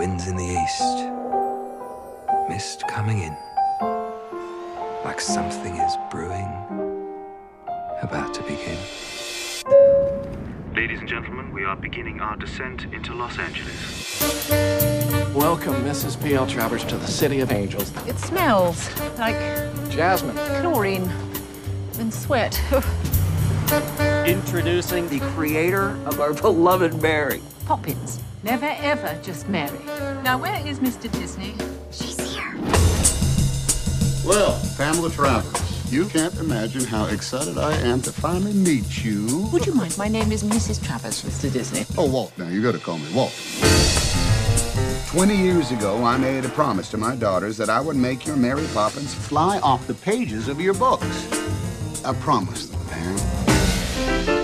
winds in the east, mist coming in, like something is brewing, about to begin. Ladies and gentlemen, we are beginning our descent into Los Angeles. Welcome, Mrs. P.L. Travers, to the City of Angels. It smells like Jasmine. chlorine and sweat. Introducing the creator of our beloved Mary. Poppins. Never ever just Mary. Now, where is Mr. Disney? She's here. Well, Pamela Travers, you can't imagine how excited I am to finally meet you. Would you mind? My name is Mrs. Travers, Mr. Disney. Oh, Walt, now you gotta call me Walt. Twenty years ago, I made a promise to my daughters that I would make your Mary Poppins fly off the pages of your books. I promised them, Pam.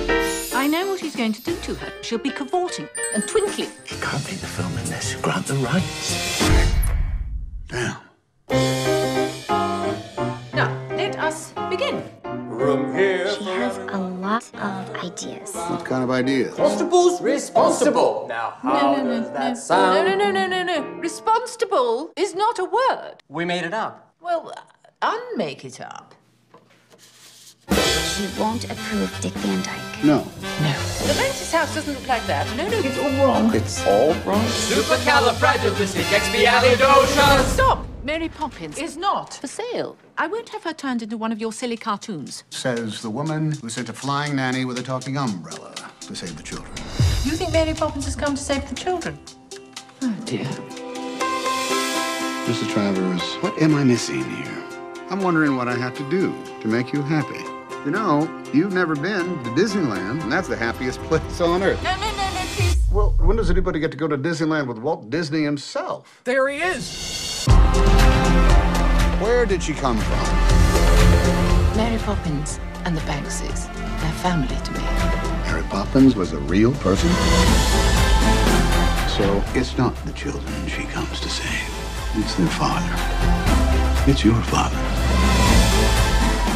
I know what he's going to do to her. She'll be cavorting and twinkling. You can't make the film unless you grant the rights. Now. Now, let us begin. Room here. She has a lot of ideas. What kind of ideas? Constable's responsible. Now, how no, no, does no, that no. sound? No, no, no, no, no, no. Responsible is not a word. We made it up. Well, uh, unmake it up. She won't approve Dick Van Dyke. No. No. The Mantis house doesn't look like that. No, no, it's all wrong. It's all wrong. Supercalifragilisticexpialidocious. Stop! Mary Poppins is not for sale. I won't have her turned into one of your silly cartoons. Says the woman who sent a flying nanny with a talking umbrella to save the children. You think Mary Poppins has come to save the children? Oh, dear. Mr. Travers, what am I missing here? I'm wondering what I have to do to make you happy. You know, you've never been to Disneyland, and that's the happiest place on earth. No, no, no, no, please. Well, when does anybody get to go to Disneyland with Walt Disney himself? There he is. Where did she come from? Mary Poppins and the Bankses. They're family to me. Mary Poppins was a real person? So it's not the children she comes to save. It's their father. It's your father.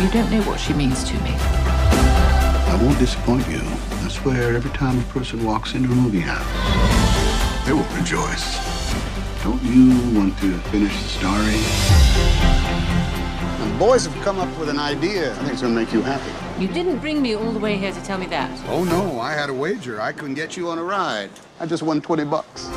You don't know what she means to me. I won't disappoint you. I swear, every time a person walks into a movie house, they will rejoice. Don't you want to finish the story? The boys have come up with an idea. I think it's going to make you happy. You didn't bring me all the way here to tell me that. Oh, no, I had a wager. I couldn't get you on a ride. I just won 20 bucks.